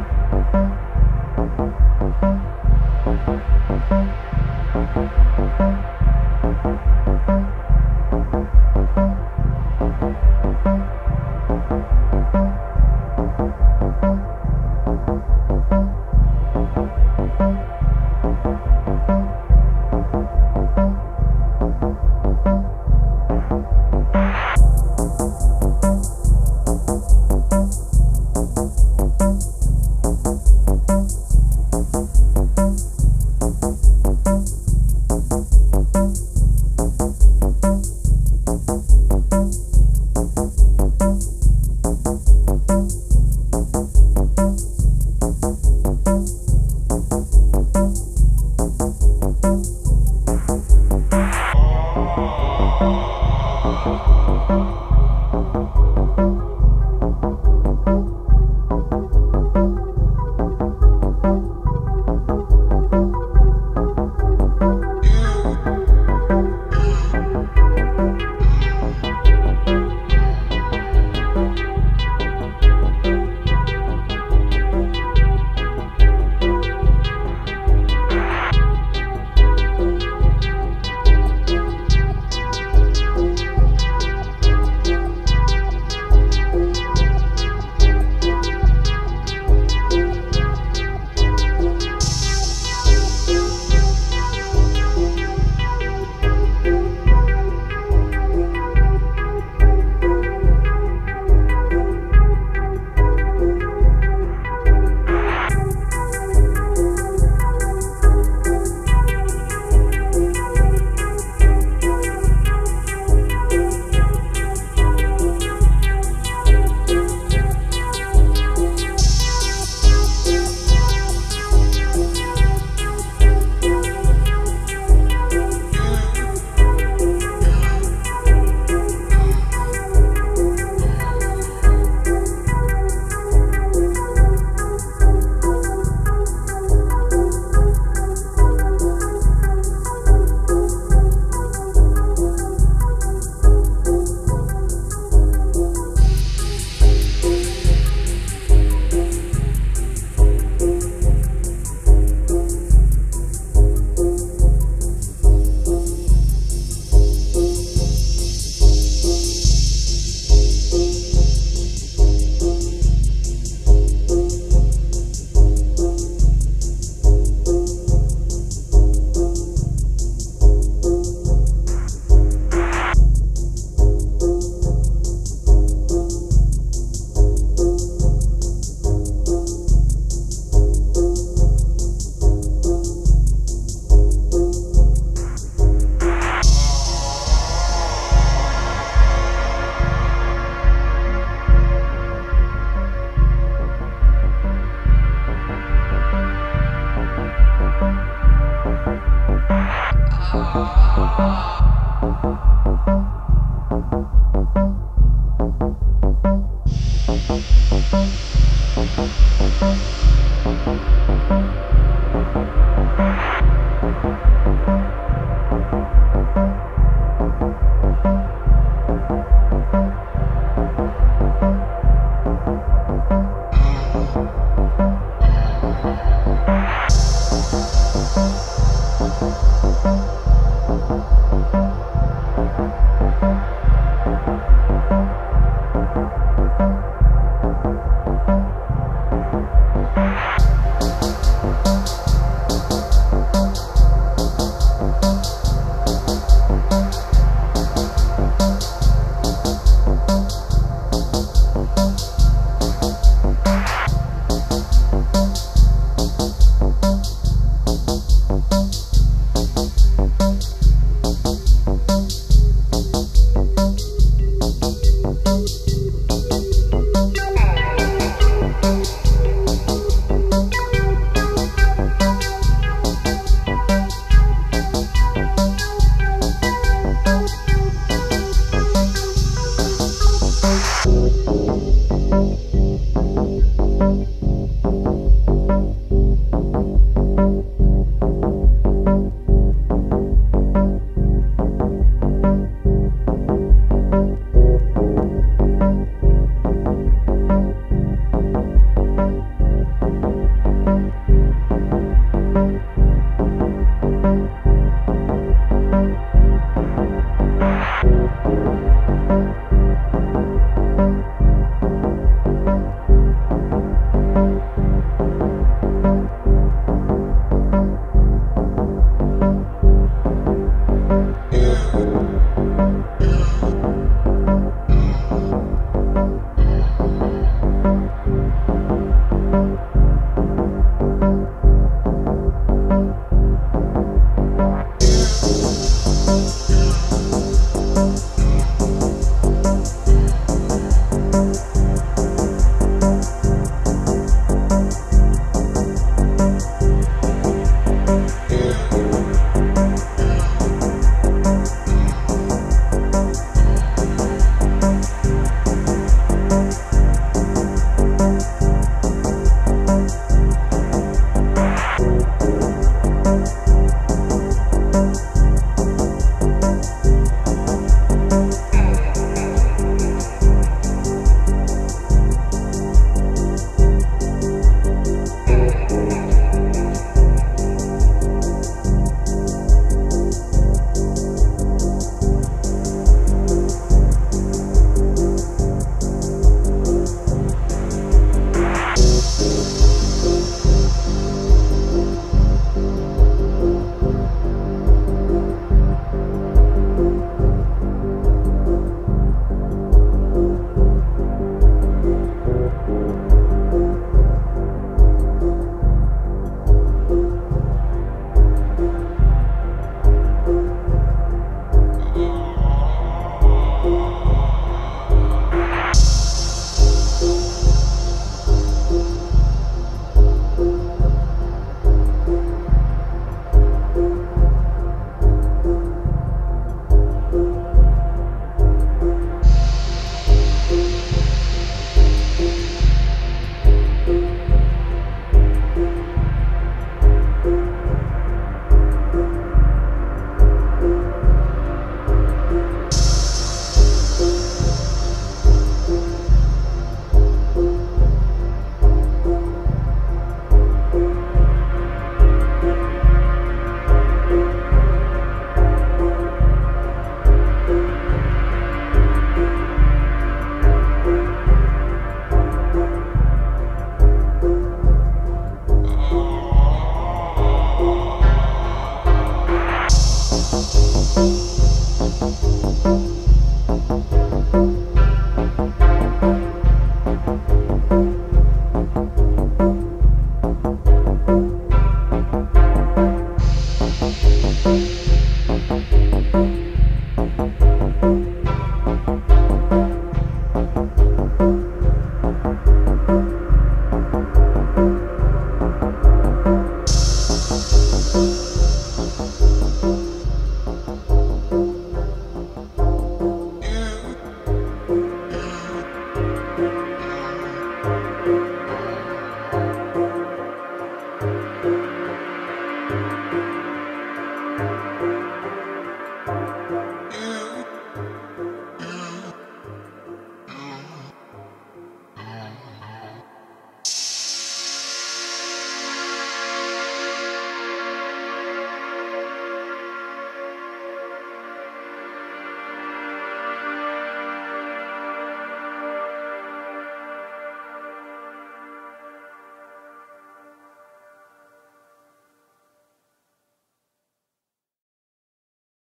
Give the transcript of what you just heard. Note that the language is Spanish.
Thank you. you